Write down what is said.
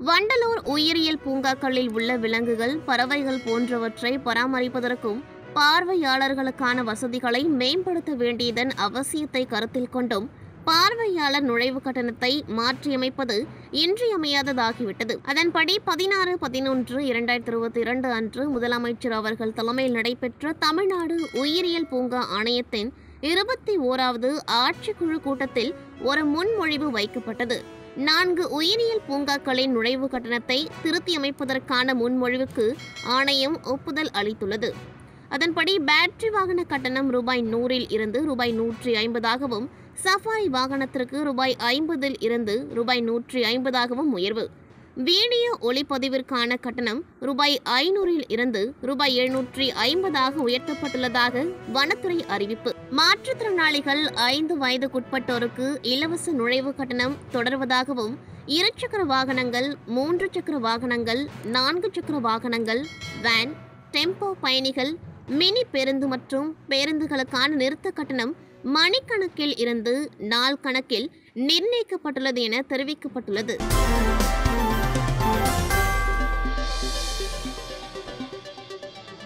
வண்டலூர் உயிரியல் பூங்காக்களில் உள்ள விலங்குகள் பறவைகள் போன்றவற்றை பராமரிப்பதற்கும் பார்வையாளர்களுக்கான வசதிகளை மேம்படுத்த வேண்டியதன் அவசியத்தை கருத்தில் கொண்டும் பார்வையாளர் நுழைவு கட்டணத்தை மாற்றியமைப்பது இன்றியமையாததாகிவிட்டது. அதன்படி பதினாறு பதினொன்று இரண்டாயிரத்தி இருபத்தி இரண்டு அன்று முதலமைச்சர் அவர்கள் தலைமையில் நடைபெற்ற தமிழ்நாடு உயிரியல் பூங்கா ஆணையத்தின் இருபத்தி ஓராவது ஆட்சிக்குழு கூட்டத்தில் ஒரு முன்மொழிவு வைக்கப்பட்டது. நான்கு உயிரியல் பூங்காக்களின் நுழைவு கட்டணத்தை திருத்தியமைப்பதற்கான முன்மொழிவுக்கு ஆணையம் ஒப்புதல் அளித்துள்ளது. அதன்படி பேட்டரி வாகன கட்டணம் ரூபாய் நூறில் இருந்து ரூபாய் நூற்றி ஐம்பதாகவும் சஃபாரி வாகனத்திற்கு ரூபாய் ஐம்பதில் இருந்து ரூபாய் நூற்றி ஐம்பதாகவும் உயர்வு. வீடியோ ஒளிப்பதிவிற்கான கட்டணம் ரூபாய் ஐநூறில் இருந்து ரூபாய் எழுநூற்றி ஐம்பதாக உயர்த்தப்பட்டுள்ளதாக வனத்துறை அறிவிப்பு. மாற்றுத்திறனாளிகள் ஐந்து வயதுக்குட்பட்டோருக்கு இலவச நுழைவு கட்டணம் தொடர்வதாகவும் இருசக்கர வாகனங்கள் மூன்று சக்கர வாகனங்கள் நான்கு சக்கர வாகனங்கள் வேன் டெம்போ பயணிகள் மினி பேருந்து மற்றும் பேருந்துகளுக்கான நிறுத்த கட்டணம் மணிக்கணக்கில் இருந்து நாள் கணக்கில் நிர்ணயிக்கப்பட்டுள்ளது என தெரிவிக்கப்பட்டுள்ளது.